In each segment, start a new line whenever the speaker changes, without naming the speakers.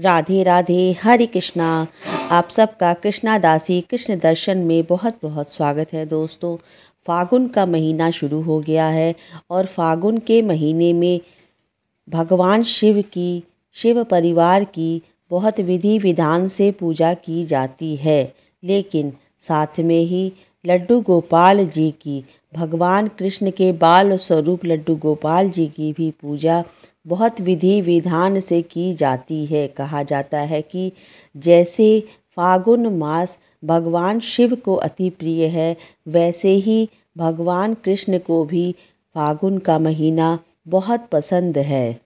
राधे राधे, हरे कृष्णा। आप सबका कृष्णा दासी, कृष्ण दर्शन में बहुत बहुत स्वागत है दोस्तों। फागुन का महीना शुरू हो गया है और फागुन के महीने में भगवान शिव की, शिव परिवार की बहुत विधि विधान से पूजा की जाती है। लेकिन साथ में ही लड्डू गोपाल जी की, भगवान कृष्ण के बाल स्वरूप लड्डू गोपाल जी की भी पूजा बहुत विधि विधान से की जाती है। कहा जाता है कि जैसे फागुन मास भगवान शिव को अति प्रिय है, वैसे ही भगवान कृष्ण को भी फागुन का महीना बहुत पसंद है।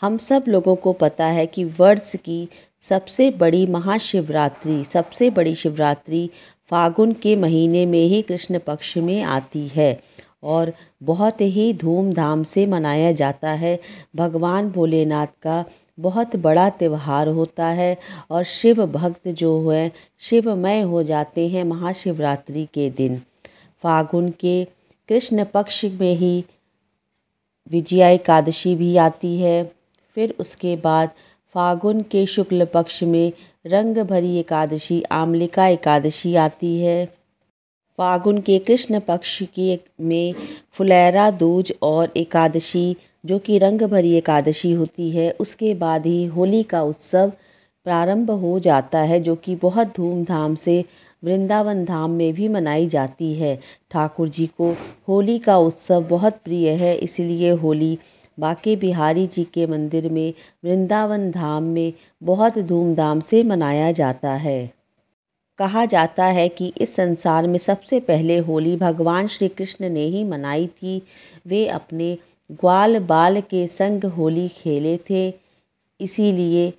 हम सब लोगों को पता है कि वर्ष की सबसे बड़ी महाशिवरात्रि, सबसे बड़ी शिवरात्रि फागुन के महीने में ही कृष्ण पक्ष में आती है। और बहुत ही धूमधाम से मनाया जाता है। भगवान भोलेनाथ का बहुत बड़ा त्यौहार होता है और शिव भक्त जो है, शिवमय हो जाते हैं महाशिवरात्रि के दिन। फागुन के कृष्ण पक्ष में ही विजया एकादशी भी आती है। फिर उसके बाद फागुन के शुक्ल पक्ष में रंग भरी एकादशी, आमलिका एकादशी आती है। फागुन के कृष्ण पक्ष की में फुलेरा, दूज और एकादशी, जो कि रंग भरी एकादशी होती है, उसके बाद ही होली का उत्सव प्रारंभ हो जाता है, जो कि बहुत धूमधाम से वृंदावन धाम में भी मनाई जाती है। ठाकुर जी को होली का उत्सव बहुत प्रिय है, इसलिए होली बाके बिहारी जी के मंदिर में वृंदावन धाम में बहुत धूमधाम से मनाया जाता है। कहा जाता है कि इस संसार में सबसे पहले होली भगवान श्री कृष्ण ने ही मनाई थी। वे अपने ग्वाल बाल के संग होली खेले थे। इसीलिए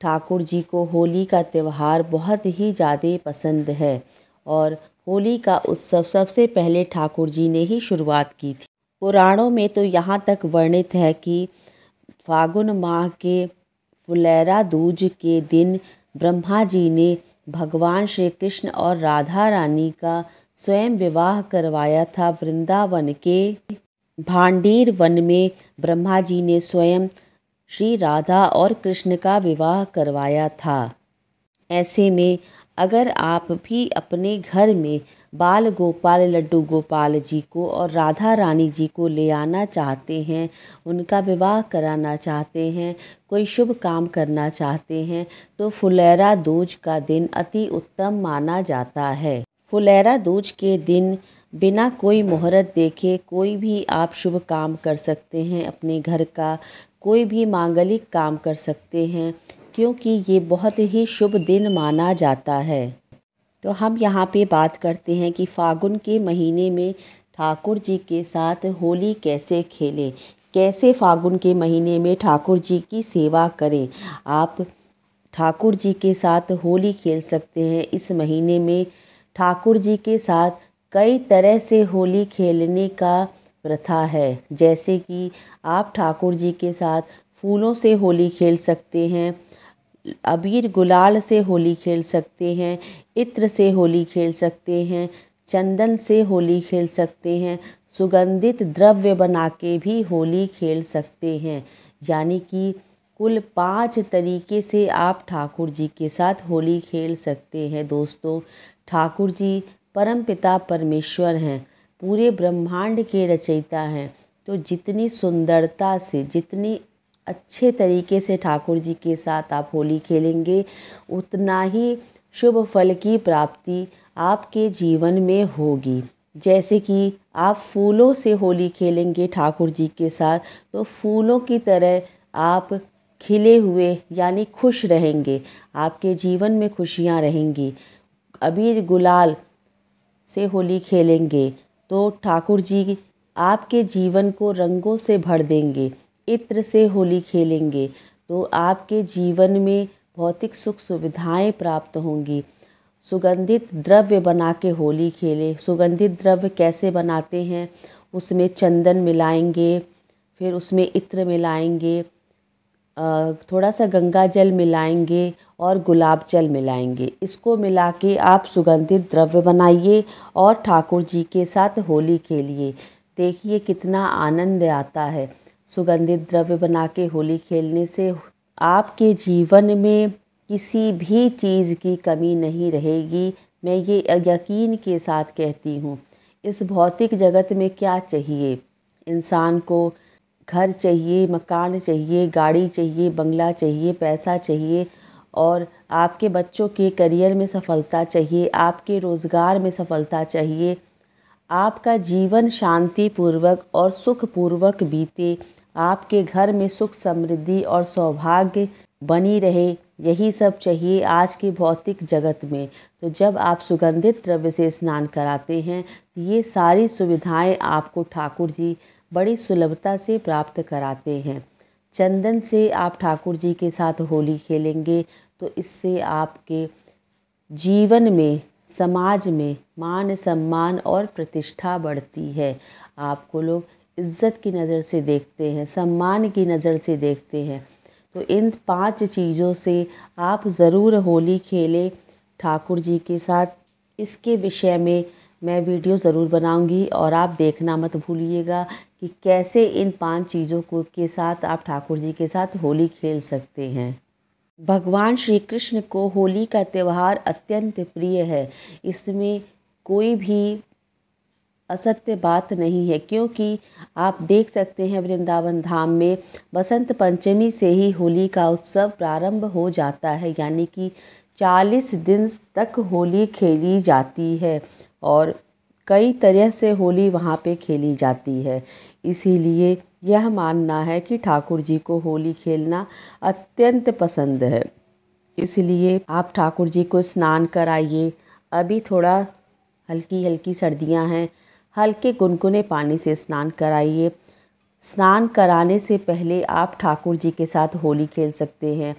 ठाकुर जी को होली का त्यौहार बहुत ही ज़्यादा पसंद है और होली का उत्सव सबसे पहले ठाकुर जी ने ही शुरुआत की थी। पुराणों में तो यहाँ तक वर्णित है कि फागुन माह के फुलेरा दूज के दिन ब्रह्मा जी ने भगवान श्री कृष्ण और राधा रानी का स्वयं विवाह करवाया था वृंदावन के भांडीर वन में। ब्रह्मा जी ने स्वयं श्री राधा और कृष्ण का विवाह करवाया था। ऐसे में अगर आप भी अपने घर में बाल गोपाल लड्डू गोपाल जी को और राधा रानी जी को ले आना चाहते हैं, उनका विवाह कराना चाहते हैं, कोई शुभ काम करना चाहते हैं तो फुलेरा दूज का दिन अति उत्तम माना जाता है। फुलेरा दूज के दिन बिना कोई मुहूर्त देखे कोई भी आप शुभ काम कर सकते हैं अपने घर का, कोई भी मांगलिक काम कर सकते हैं, क्योंकि ये बहुत ही शुभ दिन माना जाता है। तो हम यहाँ पे बात करते हैं कि फागुन के महीने में ठाकुर जी के साथ होली कैसे खेलें, कैसे फागुन के महीने में ठाकुर जी की सेवा करें। आप ठाकुर जी के साथ होली खेल सकते हैं। इस महीने में ठाकुर जी के साथ कई तरह से होली खेलने का प्रथा है। जैसे कि आप ठाकुर जी के साथ फूलों से होली खेल सकते हैं अबीर गुलाल से होली खेल सकते हैं, इत्र से होली खेल सकते हैं, चंदन से होली खेल सकते हैं, सुगंधित द्रव्य बना के भी होली खेल सकते हैं। यानी कि कुल पाँच तरीके से आप ठाकुर जी के साथ होली खेल सकते हैं दोस्तों। ठाकुर जी परम पिता परमेश्वर हैं, पूरे ब्रह्मांड के रचयिता हैं। तो जितनी सुंदरता से, जितनी अच्छे तरीके से ठाकुर जी के साथ आप होली खेलेंगे। उतना ही शुभ फल की प्राप्ति आपके जीवन में होगी। जैसे कि आप फूलों से होली खेलेंगे ठाकुर जी के साथ तो फूलों की तरह आप खिले हुए यानी खुश रहेंगे। आपके जीवन में खुशियाँ रहेंगी। अबीर गुलाल से होली खेलेंगे तो ठाकुर जी आपके जीवन को रंगों से भर देंगे। इत्र से होली खेलेंगे। तो आपके जीवन में भौतिक सुख सुविधाएँ प्राप्त होंगी। सुगंधित द्रव्य बना के होली खेलें। सुगंधित द्रव्य कैसे बनाते हैं? उसमें चंदन मिलाएँगे, फिर उसमें इत्र मिलाएँगे थोड़ा सा गंगा जल मिलाएँगे और गुलाब जल मिलाएँगे। इसको मिला के आप सुगंधित द्रव्य बनाइए और ठाकुर जी के साथ होली खेलिए। देखिए कितना आनंद आता है। सुगंधित द्रव्य बना के होली खेलने से आपके जीवन में किसी भी चीज़ की कमी नहीं रहेगी। मैं ये यकीन के साथ कहती हूँ, इस भौतिक जगत में क्या चाहिए? इंसान को घर चाहिए, मकान चाहिए, गाड़ी चाहिए, बंगला चाहिए, पैसा चाहिए और आपके बच्चों के करियर में सफलता चाहिए, आपके रोज़गार में सफलता चाहिए। आपका जीवन शांतिपूर्वक और सुखपूर्वक बीते। आपके घर में सुख समृद्धि और सौभाग्य बनी रहे, यही सब चाहिए आज के भौतिक जगत में। तो जब आप सुगंधित द्रव्य से स्नान कराते हैं ये सारी सुविधाएँ आपको ठाकुर जी बड़ी सुलभता से प्राप्त कराते हैं। चंदन से आप ठाकुर जी के साथ होली खेलेंगे तो इससे आपके जीवन में, समाज में मान सम्मान और प्रतिष्ठा बढ़ती है। आपको लोग इज़्ज़त की नज़र से देखते हैं, सम्मान की नज़र से देखते हैं। तो इन पाँच चीज़ों से आप ज़रूर होली खेलें ठाकुर जी के साथ। इसके विषय में मैं वीडियो ज़रूर बनाऊँगी और आप देखना मत भूलिएगा कि कैसे इन पाँच चीज़ों को के साथ आप ठाकुर जी के साथ होली खेल सकते हैं। भगवान श्री कृष्ण को होली का त्यौहार अत्यंत प्रिय है। इसमें कोई भी असत्य बात नहीं है, क्योंकि आप देख सकते हैं वृंदावन धाम में बसंत पंचमी से ही होली का उत्सव प्रारंभ हो जाता है, यानी कि चालीस दिन तक होली खेली जाती है और कई तरह से होली वहाँ पे खेली जाती है। इसीलिए यह मानना है कि ठाकुर जी को होली खेलना अत्यंत पसंद है। इसलिए आप ठाकुर जी को स्नान कराइए। अभी थोड़ा हल्की हल्की सर्दियाँ हैं हल्के गुनगुने पानी से स्नान कराइए। स्नान कराने से पहले आप ठाकुर जी के साथ होली खेल सकते हैं।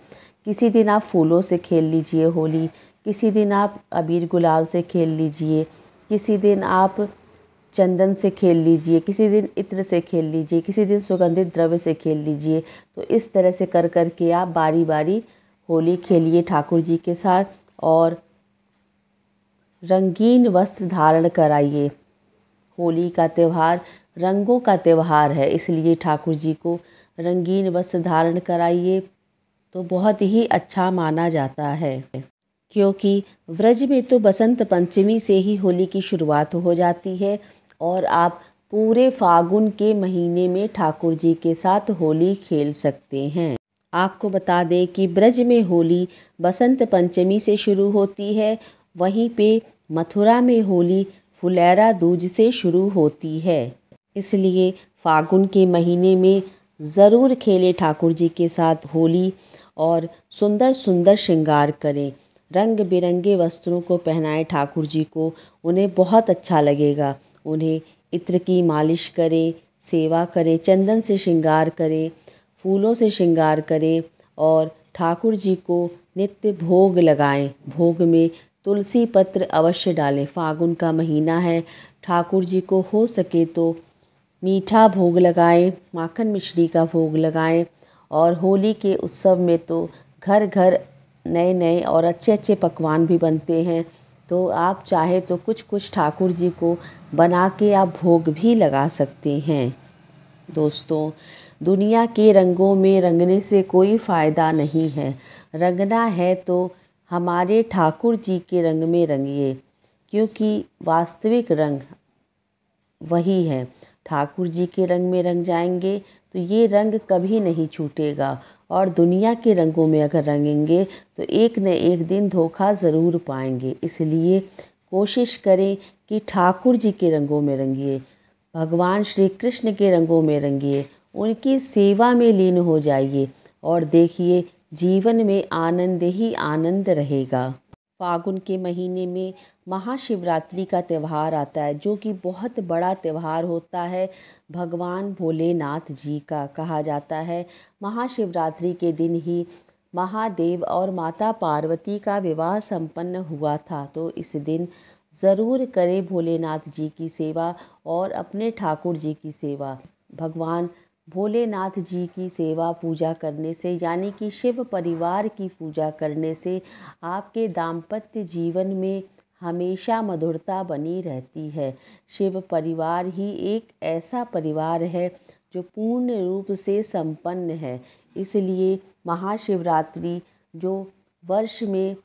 किसी दिन आप फूलों से खेल लीजिए होली, किसी दिन आप अबीर गुलाल से खेल लीजिए, किसी दिन आप चंदन से खेल लीजिए, किसी दिन इत्र से खेल लीजिए, किसी दिन सुगंधित द्रव्य से खेल लीजिए। तो इस तरह से कर कर के आप बारी बारी होली खेलिए ठाकुर जी के साथ और रंगीन वस्त्र धारण कराइए। होली का त्यौहार रंगों का त्यौहार है, इसलिए ठाकुर जी को रंगीन वस्त्र धारण कराइए तो बहुत ही अच्छा माना जाता है। क्योंकि व्रज में तो बसंत पंचमी से ही होली की शुरुआत हो जाती है और आप पूरे फागुन के महीने में ठाकुर जी के साथ होली खेल सकते हैं। आपको बता दें कि ब्रज में होली बसंत पंचमी से शुरू होती है, वहीं पे मथुरा में होली फुलेरा दूज से शुरू होती है। इसलिए फागुन के महीने में ज़रूर खेलें ठाकुर जी के साथ होली और सुंदर सुंदर श्रृंगार करें। रंग बिरंगे वस्त्रों को पहनाएँ ठाकुर जी को, उन्हें बहुत अच्छा लगेगा। उन्हें इत्र की मालिश करें, सेवा करें, चंदन से श्रृंगार करें, फूलों से श्रृंगार करें और ठाकुर जी को नित्य भोग लगाएँ। भोग में तुलसी पत्र अवश्य डालें। फागुन का महीना है। ठाकुर जी को हो सके तो मीठा भोग लगाएँ, माखन मिश्री का भोग लगाएँ और होली के उत्सव में तो घर घर नए नए और अच्छे अच्छे पकवान भी बनते हैं। तो आप चाहे तो कुछ कुछ ठाकुर जी को बना के आप भोग भी लगा सकते हैं। दोस्तों, दुनिया के रंगों में रंगने से कोई फ़ायदा नहीं है। रंगना है तो हमारे ठाकुर जी के रंग में रंगिए, क्योंकि वास्तविक रंग वही है। ठाकुर जी के रंग में रंग जाएँगे तो ये रंग कभी नहीं छूटेगा। और दुनिया के रंगों में अगर रंगेंगे तो एक न एक दिन धोखा ज़रूर पाएँगे। इसलिए कोशिश करें कि ठाकुर जी के रंगों में रंगिए, भगवान श्री कृष्ण के रंगों में रंगिए, उनकी सेवा में लीन हो जाइए। और देखिए जीवन में आनंद ही आनंद रहेगा। फागुन के महीने में महाशिवरात्रि का त्यौहार आता है, जो कि बहुत बड़ा त्यौहार होता है, भगवान भोलेनाथ जी का कहा जाता है। महाशिवरात्रि के दिन ही महादेव और माता पार्वती का विवाह संपन्न हुआ था तो इस दिन ज़रूर करें भोलेनाथ जी की सेवा और अपने ठाकुर जी की सेवा। भगवान भोलेनाथ जी की सेवा पूजा करने से, यानी कि शिव परिवार की पूजा करने से, आपके दाम्पत्य जीवन में हमेशा मधुरता बनी रहती है। शिव परिवार ही एक ऐसा परिवार है जो पूर्ण रूप से संपन्न है। इसलिए महाशिवरात्रि, जो वर्ष में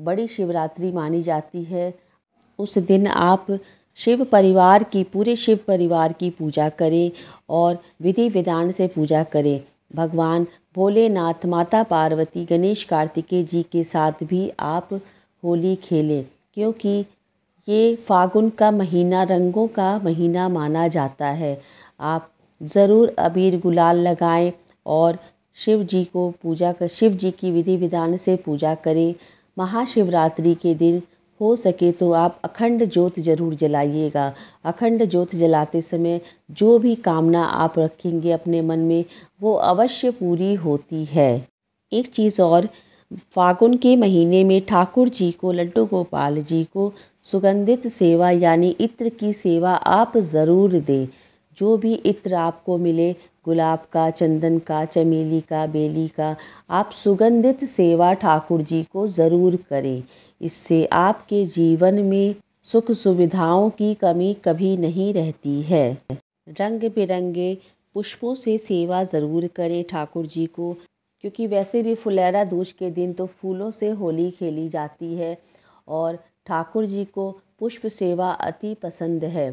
बड़ी शिवरात्रि मानी जाती है, उस दिन आप शिव परिवार की, पूरे शिव परिवार की पूजा करें और विधि विधान से पूजा करें। भगवान भोलेनाथ, माता पार्वती, गणेश कार्तिकेय जी के साथ भी आप होली खेलें, क्योंकि ये फागुन का महीना रंगों का महीना माना जाता है। आप ज़रूर अबीर गुलाल लगाएँ और शिव जी को पूजा कर, शिव जी की विधि विधान से पूजा करें। महाशिवरात्रि के दिन हो सके तो आप अखंड ज्योत ज़रूर जलाइएगा। अखंड ज्योत जलाते समय जो भी कामना आप रखेंगे अपने मन में, वो अवश्य पूरी होती है। एक चीज़ और, फागुन के महीने में ठाकुर जी को, लड्डू गोपाल जी को सुगंधित सेवा यानी इत्र की सेवा आप ज़रूर दें। जो भी इत्र आपको मिले, गुलाब का, चंदन का, चमेली का, बेली का, आप सुगंधित सेवा ठाकुर जी को ज़रूर करें। इससे आपके जीवन में सुख सुविधाओं की कमी कभी नहीं रहती है। रंग बिरंगे पुष्पों से सेवा ज़रूर करें ठाकुर जी को, क्योंकि वैसे भी फुलेरा दूज के दिन तो फूलों से होली खेली जाती है और ठाकुर जी को पुष्प सेवा अति पसंद है।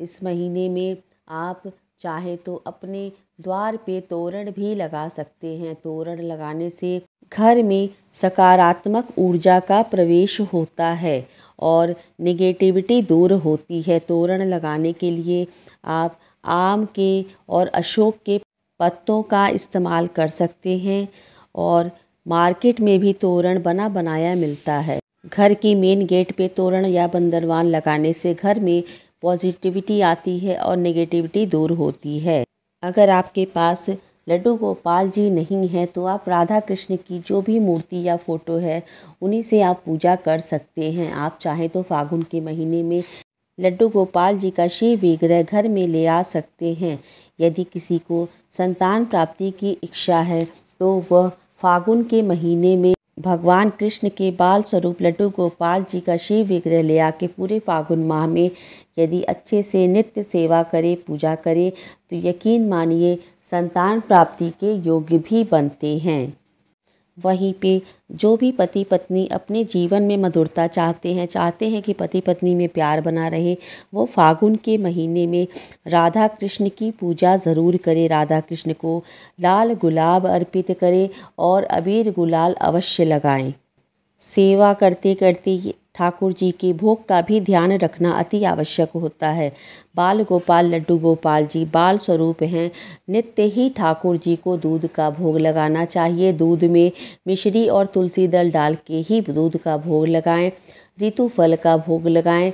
इस महीने में आप चाहे तो अपने द्वार पे तोरण भी लगा सकते हैं। तोरण लगाने से घर में सकारात्मक ऊर्जा का प्रवेश होता है और निगेटिविटी दूर होती है। तोरण लगाने के लिए आप आम के और अशोक के पत्तों का इस्तेमाल कर सकते हैं और मार्केट में भी तोरण बना बनाया मिलता है। घर की मेन गेट पे तोरण या बंदरवान लगाने से घर में पॉजिटिविटी आती है और नेगेटिविटी दूर होती है। अगर आपके पास लड्डू गोपाल जी नहीं है तो आप राधा कृष्ण की जो भी मूर्ति या फ़ोटो है, उन्हीं से आप पूजा कर सकते हैं। आप चाहें तो फागुन के महीने में लड्डू गोपाल जी का शिव विग्रह घर में ले आ सकते हैं। यदि किसी को संतान प्राप्ति की इच्छा है तो वह फागुन के महीने में भगवान कृष्ण के बाल स्वरूप लड्डू गोपाल जी का शिव विग्रह ले आके पूरे फागुन माह में यदि अच्छे से नित्य सेवा करे, पूजा करे तो यकीन मानिए संतान प्राप्ति के योग्य भी बनते हैं। वहीं पे जो भी पति पत्नी अपने जीवन में मधुरता चाहते हैं चाहते हैं कि पति पत्नी में प्यार बना रहे, वो फागुन के महीने में राधा कृष्ण की पूजा ज़रूर करें। राधा कृष्ण को लाल गुलाब अर्पित करें और अबीर गुलाल अवश्य लगाएँ। सेवा करते करते ठाकुर जी के भोग का भी ध्यान रखना अति आवश्यक होता है। बाल गोपाल, लड्डू गोपाल जी बाल स्वरूप हैं। नित्य ही ठाकुर जी को दूध का भोग लगाना चाहिए। दूध में मिश्री और तुलसी दल डाल के ही दूध का भोग लगाएँ। ऋतु फल का भोग लगाएँ।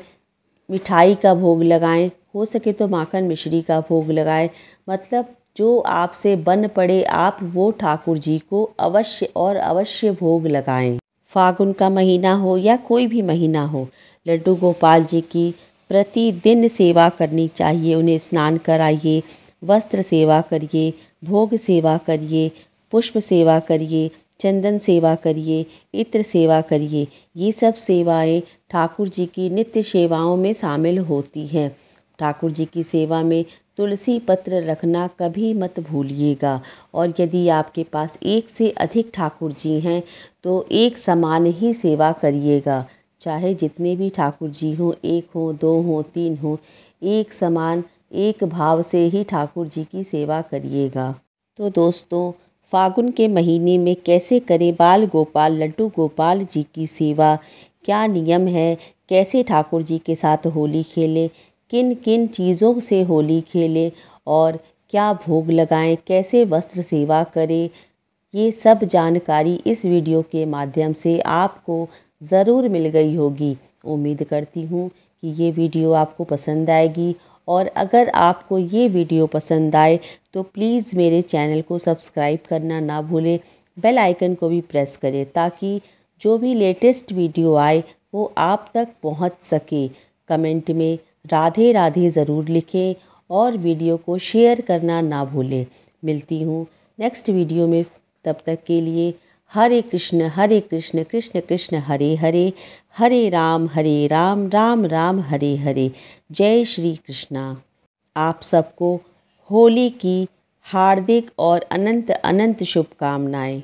मिठाई का भोग लगाएँ। हो सके तो माखन मिश्री का भोग लगाएँ। मतलब जो आपसे बन पड़े आप, वो ठाकुर जी को अवश्य और अवश्य भोग लगाएँ। फागुन का महीना हो या कोई भी महीना हो, लड्डू गोपाल जी की प्रतिदिन सेवा करनी चाहिए। उन्हें स्नान कराइए, वस्त्र सेवा करिए, भोग सेवा करिए, पुष्प सेवा करिए, चंदन सेवा करिए, इत्र सेवा करिए। ये सब सेवाएँ ठाकुर जी की नित्य सेवाओं में शामिल होती हैं। ठाकुर जी की सेवा में तुलसी पत्र रखना कभी मत भूलिएगा। और यदि आपके पास एक से अधिक ठाकुर जी हैं तो एक समान ही सेवा करिएगा। चाहे जितने भी ठाकुर जी हों, एक हों, दो हों, तीन हों, एक समान, एक भाव से ही ठाकुर जी की सेवा करिएगा। तो दोस्तों, फागुन के महीने में कैसे करें बाल गोपाल, लड्डू गोपाल जी की सेवा? क्या नियम है? कैसे ठाकुर जी के साथ होली खेलें? किन किन चीज़ों से होली खेलें और क्या भोग लगाएँ, कैसे वस्त्र सेवा करें, ये सब जानकारी इस वीडियो के माध्यम से आपको ज़रूर मिल गई होगी। उम्मीद करती हूँ कि ये वीडियो आपको पसंद आएगी और अगर आपको ये वीडियो पसंद आए तो प्लीज़ मेरे चैनल को सब्सक्राइब करना ना भूलें, बेल आइकन को भी प्रेस करें ताकि जो भी लेटेस्ट वीडियो आए वो आप तक पहुँच सके। कमेंट में राधे राधे ज़रूर लिखें और वीडियो को शेयर करना ना भूलें। मिलती हूँ नेक्स्ट वीडियो में। तब तक के लिए हरे कृष्ण हरे कृष्ण कृष्ण कृष्ण, हरे हरे हरे राम हरे राम राम राम, हरे हरे। जय श्री कृष्णा। आप सबको होली की हार्दिक और अनंत अनंत शुभकामनाएँ।